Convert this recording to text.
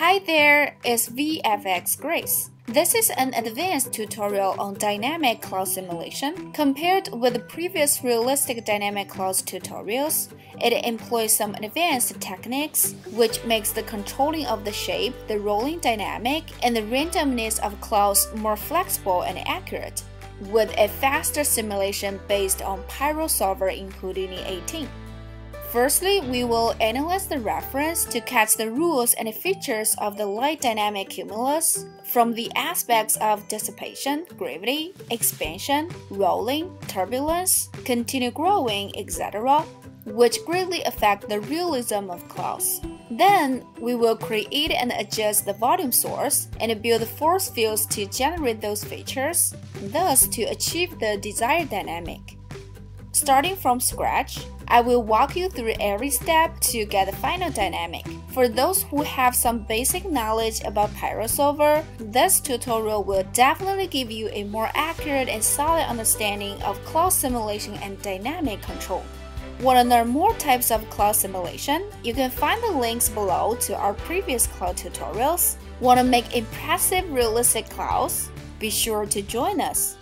Hi there, it's VFX Grace. This is an advanced tutorial on dynamic cloud simulation. Compared with the previous realistic dynamic clouds tutorials, it employs some advanced techniques, which makes the controlling of the shape, the rolling dynamic, and the randomness of clouds more flexible and accurate, with a faster simulation based on PyroSolver in Houdini 18. Firstly, we will analyze the reference to catch the rules and features of the light dynamic cumulus from the aspects of dissipation, gravity, expansion, rolling, turbulence, continue growing, etc., which greatly affect the realism of clouds. Then, we will create and adjust the volume source and build force fields to generate those features, thus to achieve the desired dynamic. Starting from scratch, I will walk you through every step to get the final dynamic. For those who have some basic knowledge about PyroSolver, this tutorial will definitely give you a more accurate and solid understanding of cloud simulation and dynamic control. Want to learn more types of cloud simulation? You can find the links below to our previous cloud tutorials. Want to make impressive realistic clouds? Be sure to join us.